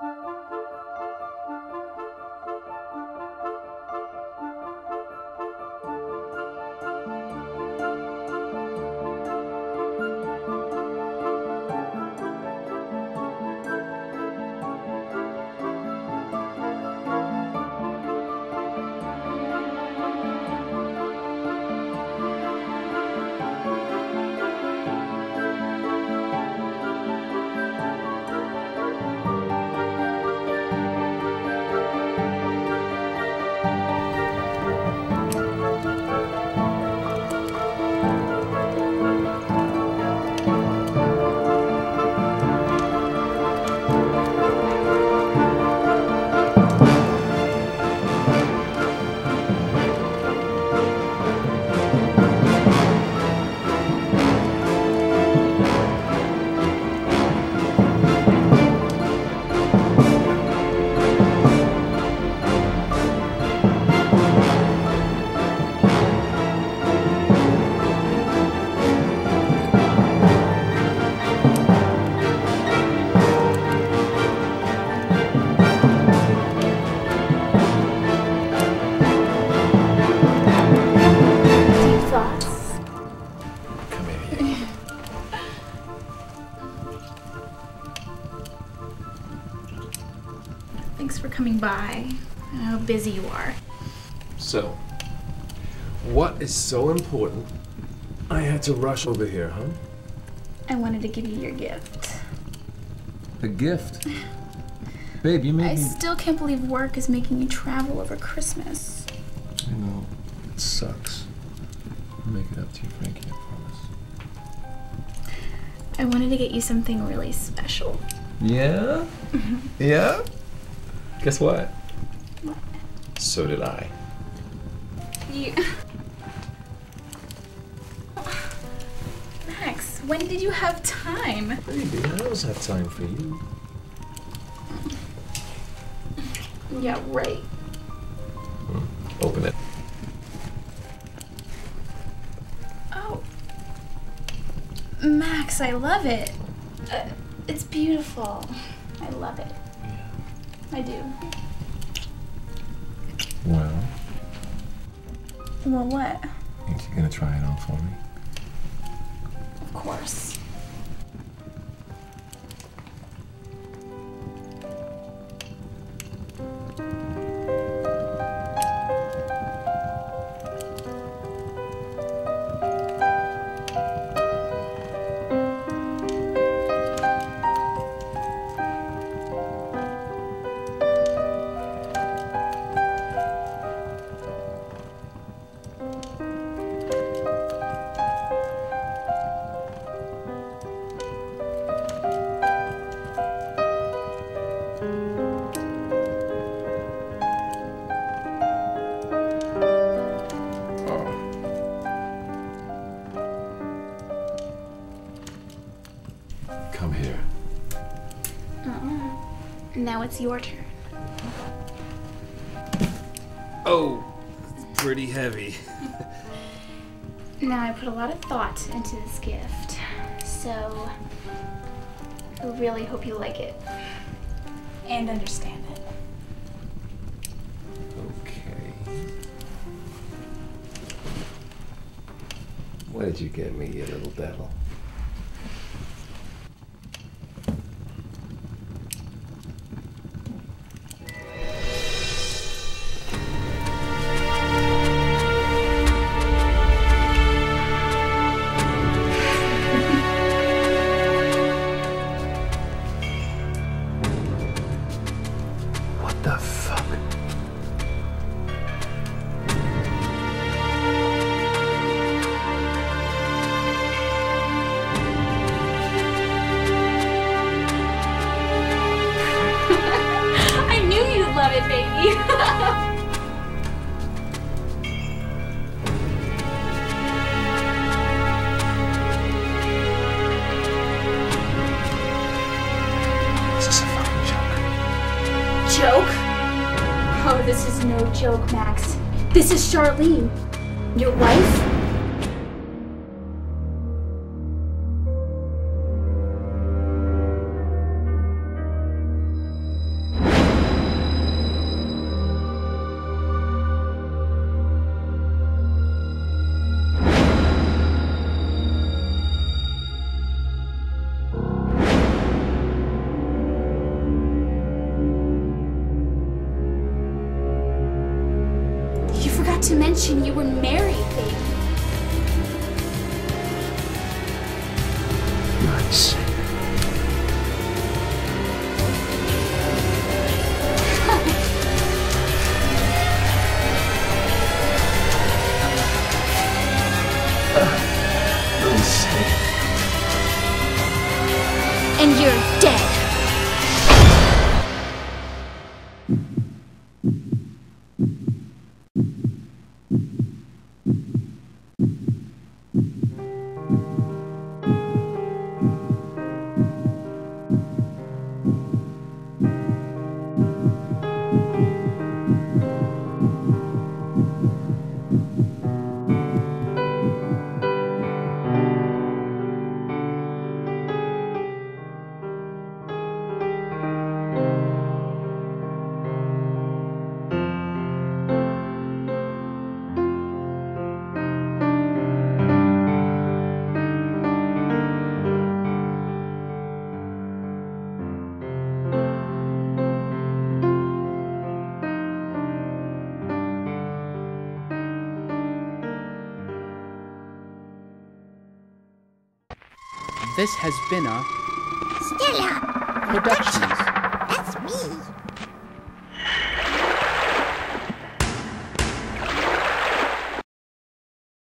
Música Thanks for coming by. I know how busy you are. So, what is so important? I had to rush over here, huh? I wanted to give you your gift. A gift. Babe, you I made me. I still can't believe work is making you travel over Christmas. I know. It sucks. I'll make it up to you, Frankie, I promise. I wanted to get you something really special. Yeah? yeah? Guess what? So did I. You. Max, when did you have time? Baby, I always have time for you. Yeah, right. Open it. Oh. Max, I love it. Uh, it's beautiful. I love it. I do. Well, Well, what? ain't you gonna try it on for me? Of course. Come here. Uh-uh. Now it's your turn. Oh, it's pretty heavy. Now I put a lot of thought into this gift, so I really hope you like it and understand it. Okay. What did you get me, you little devil? The fuck? I knew you'd love it, baby. this is no joke, Max. This is Charlene, your wife. Mention you were married, baby. Nice. Really sick. This has been a Stella! Productions. That's me.